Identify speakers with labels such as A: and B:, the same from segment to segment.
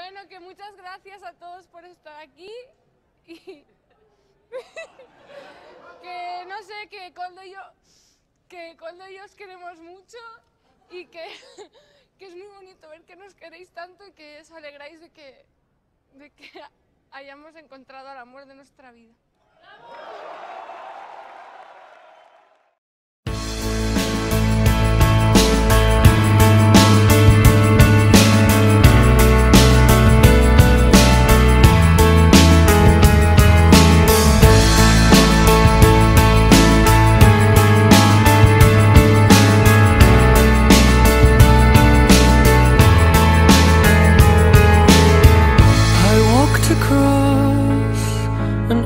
A: Bueno, que muchas gracias a todos por estar aquí y que no sé, que Coldo y yo, que Coldo y os queremos mucho y que, que es muy bonito ver que nos queréis tanto y que os alegráis de que, de que hayamos encontrado el amor de nuestra vida.
B: I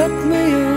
B: Let me in.